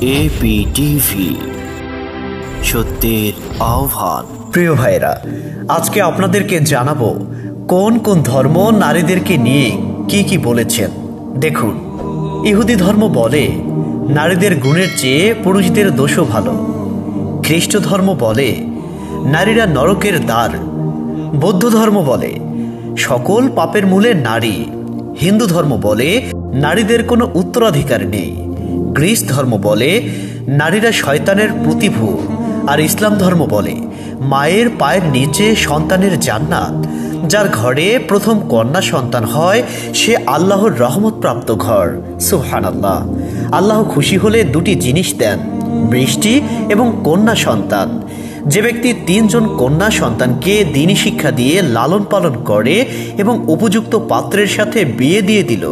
এপিটিভি সত্যের আহ্বান। প্রিয় ভাইরা আজকে আপনাদেরকে জানাব কোন কোন ধর্ম নারীদেরকে নিয়ে কি কি বলেছেন। দেখুন, ইহুদি ধর্ম বলে, নারীদের গুণের চেয়ে পুরুষদের দোষও ভালো। খ্রিস্ট ধর্ম বলে, নারীরা নরকের দ্বার। বৌদ্ধ ধর্ম বলে, সকল পাপের মূলে নারী। হিন্দু ধর্ম বলে, নারীদের কোনো উত্তরাধিকার নেই। গ্রিস ধর্ম বলে, নারীরা শয়তানের প্রতিভূ। আর ইসলাম ধর্ম বলে, মায়ের পায়ের নিচে সন্তানের জান্নাত। যার ঘরে প্রথম কন্যা সন্তান হয়, সে আল্লাহর রহমতপ্রাপ্ত ঘর। সুহান আল্লাহ আল্লাহ খুশি হলে দুটি জিনিস দেন, বৃষ্টি এবং কন্যা সন্তান। যে ব্যক্তি তিনজন কন্যা সন্তানকে দিনী শিক্ষা দিয়ে লালন পালন করে এবং উপযুক্ত পাত্রের সাথে বিয়ে দিয়ে দিল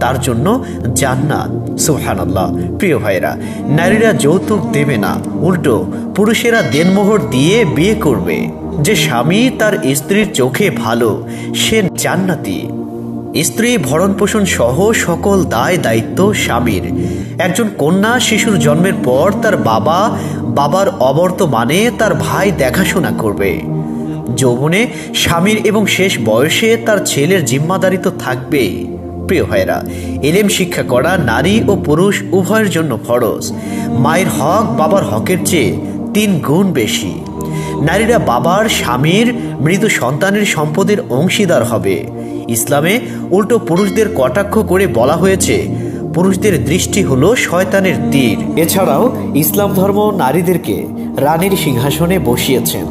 তার জন্য জান্নাত। সুহান আল্লাহ প্রিয় ভাইরা নারীরা যৌতুক দেবে না, উল্টো পুরুষেরা দেনমোহর দিয়ে বিয়ে করবে। যে স্বামী তার স্ত্রীর চোখে ভালো, সে জান্নাতি। স্ত্রী ভরণ পোষণ সহ সকল দায় দায়িত্ব স্বামীর। একজন কন্যা শিশুর জন্মের পর তার বাবা, বাবার অবর্তমানে তার ভাই দেখাশোনা করবে। যৌবনে স্বামীর এবং শেষ বয়সে তার ছেলের জিম্মাদারি তো থাকবেই। প্রিয় ভাইরা এলেম শিক্ষা করা নারী ও পুরুষ উভয়ের জন্য ফরজ। মায়ের হক বাবার হকের চেয়ে তিন গুণ বেশি। নারীরা বাবার, স্বামীর, মৃত সন্তানের সম্পদের অংশীদার হবে। ইসলামে উল্টো পুরুষদের কটাক্ষ করে বলা হয়েছে, পুরুষদের দৃষ্টি হলো শয়তানের তীর। এছাড়াও ইসলাম ধর্ম নারীদেরকে রানীর সিংহাসনে বসিয়েছেন।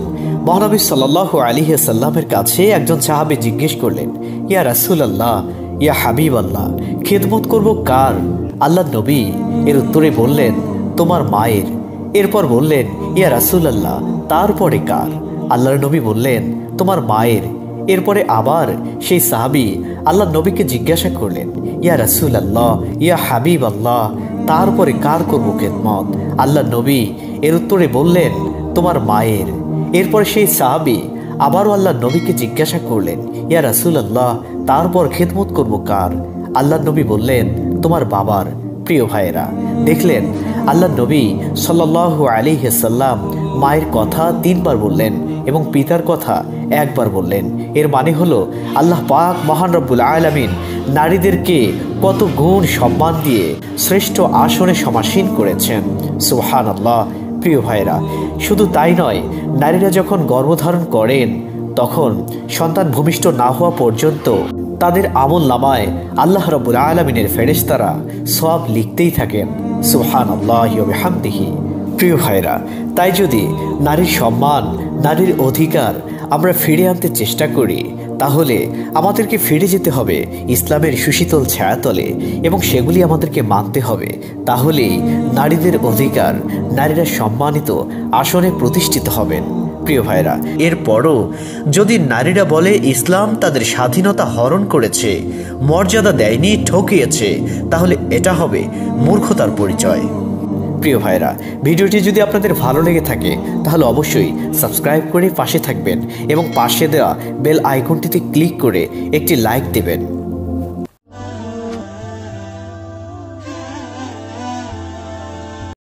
মহানবী সাল্লাহ আলী সাল্লামের কাছে একজন সাহাবি জিজ্ঞেস করলেন, ইয়া রাসুল আল্লাহ ইয়া হাবিব আল্লাহ, খেদমত করব কার? আল্লাহ নবী এর উত্তরে বললেন, তোমার মায়ের। এরপর বললেন, ইয়া রাসুল আল্লাহ, তারপরে কার? আল্লাহর নবী বললেন, তোমার মায়ের। এরপরে আবার সেই সাহাবি আল্লাহ নবীকে জিজ্ঞাসা করলেন, ইয়া রাসুল আল্লাহ, ইয়া হাবিব আল্লাহ, তারপরে কার করব খেদমত? আল্লাহ নবী এর উত্তরে বললেন, তোমার মায়ের। এরপর সেই সাহাবি আবারও আল্লাহ নবীকে জিজ্ঞাসা করলেন, ইয়া রাসুল আল্লাহ তারপর খেদমত করব কার? আল্লাহ নবী বললেন, তোমার বাবার, প্রিয় ভাইয়েরা। দেখলেন, আল্লাহ নবী সাল্লাহ আলী সাল্লাম মায়ের কথা তিনবার বললেন এবং পিতার কথা একবার বললেন। এর মানে হলো, আল্লাহ পাক মহান রব্বুল আলমিন নারীদেরকে কত গুণ সম্মান দিয়ে শ্রেষ্ঠ আসনে সমাসীন করেছেন। সুহান আল্লাহ প্রিয় ভাইরা শুধু তাই নয়, নারীরা যখন গর্ভধারণ করেন, তখন সন্তান ভূমিষ্ঠ না হওয়া পর্যন্ত তাদের আমল নামায় আল্লাহ রবুল আলমিনের ফেরেশতারা সব লিখতেই থাকেন। সুহান আল্লাহ হামদিহি প্রিয় ভাইরা তাই যদি নারীর সম্মান, নারীর অধিকার আমরা ফিরে আনতে চেষ্টা করি তাহলে আমাদেরকে ফিরে যেতে হবে ইসলামের সুশীতল ছায়াতলে এবং সেগুলি আমাদেরকে মানতে হবে। তাহলেই নারীদের অধিকার, নারীরা সম্মানিত আসনে প্রতিষ্ঠিত হবেন। প্রিয় ভাইরা এরপরও যদি নারীরা বলে, ইসলাম তাদের স্বাধীনতা হরণ করেছে, মর্যাদা দেয়নি, ঠকিয়েছে, তাহলে এটা হবে মূর্খতার পরিচয়। প্রিয় ভাইরা ভিডিওটি যদি আপনাদের ভালো লেগে থাকে, তাহলে অবশ্যই সাবস্ক্রাইব করে পাশে থাকবেন এবং পাশে দেওয়া বেল আইকনটিতে ক্লিক করে একটি লাইক দেবেন।